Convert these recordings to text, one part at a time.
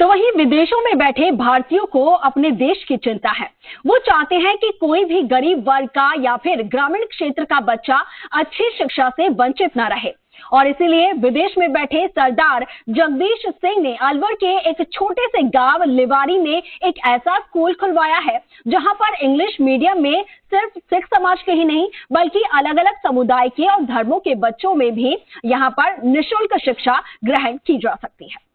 तो वहीं विदेशों में बैठे भारतीयों को अपने देश की चिंता है। वो चाहते हैं कि कोई भी गरीब वर्ग का या फिर ग्रामीण क्षेत्र का बच्चा अच्छी शिक्षा से वंचित न रहे। और इसीलिए विदेश में बैठे सरदार जगदीश सिंह ने अलवर के एक छोटे से गाँव लिवारी में एक ऐसा स्कूल खुलवाया है, जहाँ पर इंग्लिश मीडियम में सिर्फ़ सिख समाज के ही नहीं, बल्कि अलग अलग समुदाय के और धर्मों के बच्चों में भी यहाँ पर निशुल्क शिक्षा ग्रहण की जा सकती है।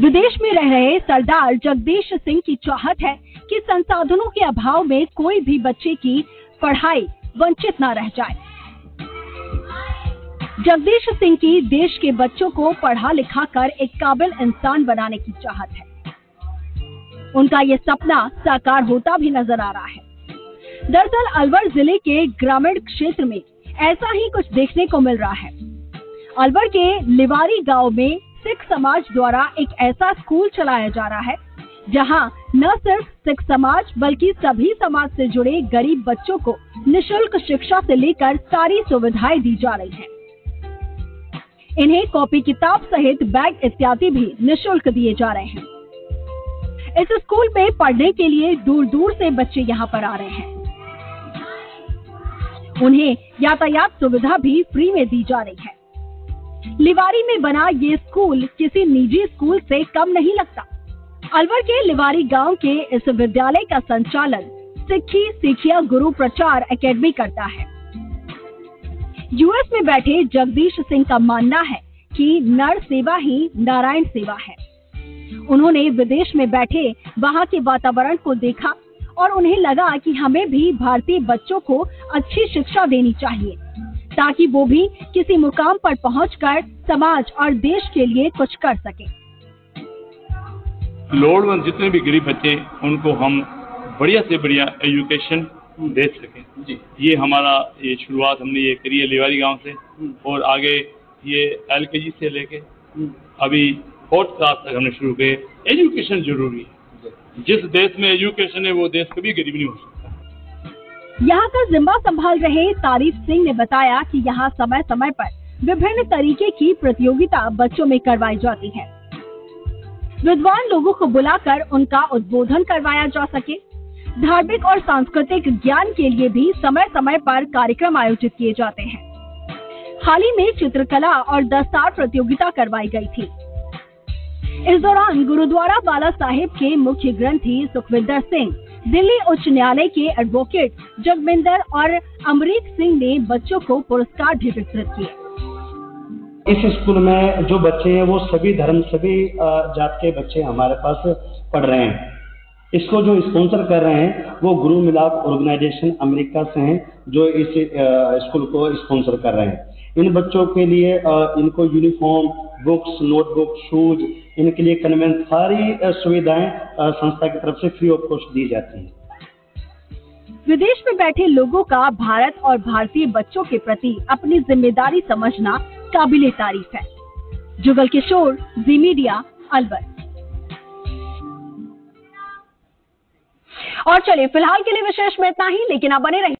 विदेश में रह रहे सरदार जगदीश सिंह की चाहत है कि संसाधनों के अभाव में कोई भी बच्चे की पढ़ाई वंचित न रह जाए। जगदीश सिंह की देश के बच्चों को पढ़ा लिखा कर एक काबिल इंसान बनाने की चाहत है। उनका ये सपना साकार होता भी नज़र आ रहा है। दरअसल अलवर ज़िले के ग्रामीण क्षेत्र में ऐसा ही कुछ देखने को मिल रहा है। अलवर के लिवारी गाँव में सिख समाज द्वारा एक ऐसा स्कूल चलाया जा रहा है, जहाँ न सिर्फ़ सिख समाज बल्कि सभी समाज से जुड़े गरीब बच्चों को निशुल्क शिक्षा से लेकर सारी सुविधाएँ दी जा रही हैं। इन्हें कॉपी किताब सहित बैग इत्यादि भी निशुल्क दिए जा रहे हैं। इस स्कूल में पढ़ने के लिए दूर दूर से बच्चे यहाँ पर आ रहे हैं। उन्हें यातायात सुविधा भी फ्री में दी जा रही है। लिवारी में बना ये स्कूल किसी निजी स्कूल से कम नहीं लगता। अलवर के लिवारी गाँव के इस विद्यालय का संचालन सिक्खी, सिखिया, गुरु प्रचार एकेडमी करता है। यूएस में बैठे जगदीश सिंह का मानना है कि नर सेवा ही नारायण सेवा है। उन्होंने विदेश में बैठे वहाँ के वातावरण को देखा और उन्हें लगा कि हमें भी भारतीय बच्चों को अच्छी शिक्षा देनी चाहिए ताकि वो भी किसी मुकाम पर पहुंचकर समाज और देश के लिए कुछ कर सके। लोड़वंद जितने भी गरीब बच्चे उनको हम बढ़िया से बढ़िया एजुकेशन दे सकें। जी। ये हमारा ये शुरुआत हमने ये करी है लिवारी गाँव से और आगे ये एल के जी से लेके अभी फोर्थ क्लास तक हमने शुरू किए। एजुकेशन ज़रूरी है। जिस देश में एजुकेशन है, वो देश कभी गरीब नहीं हो सकता। यहाँ का जिम्मा संभाल रहे तारीफ़ सिंह ने बताया कि यहाँ समय समय पर विभिन्न तरीके की प्रतियोगिता बच्चों में करवाई जाती है। विद्वान लोगों को बुलाकर उनका उद्बोधन करवाया जा सके। धार्मिक और सांस्कृतिक ज्ञान के लिए भी समय समय पर कार्यक्रम आयोजित किए जाते हैं। हाल ही में चित्रकला और दस्तार प्रतियोगिता करवाई गई थी। इस दौरान गुरुद्वारा बाला साहिब के मुख्य ग्रंथी सुखविंदर सिंह, दिल्ली उच्च न्यायालय के एडवोकेट जगविंदर और अमरीक सिंह ने बच्चों को पुरस्कार भी वितरित किए। इस स्कूल में जो बच्चे हैं, वो सभी धर्म, सभी जात के बच्चे हमारे पास पढ़ रहे हैं। इसको जो स्पॉन्सर कर रहे हैं, वो गुरु मिलाप ऑर्गेनाइजेशन अमेरिका से हैं, जो इस स्कूल को स्पॉन्सर कर रहे हैं। इन बच्चों के लिए इनको यूनिफॉर्म बुक्स नोटबुक शूज़ इनके लिए कन्वेंस सारी सुविधाएँ संस्था की तरफ़ से फ्री ऑफ़ कॉस्ट दी जाती हैं। विदेश में बैठे लोगों का भारत और भारतीय बच्चों के प्रति अपनी ज़िम्मेदारी समझना काबिले तारीफ़ है। जुगल किशोर जी मीडिया अलवर। और चलिए, फ़िलहाल के लिए विशेष में इतना ही, लेकिन आप बने रहिए।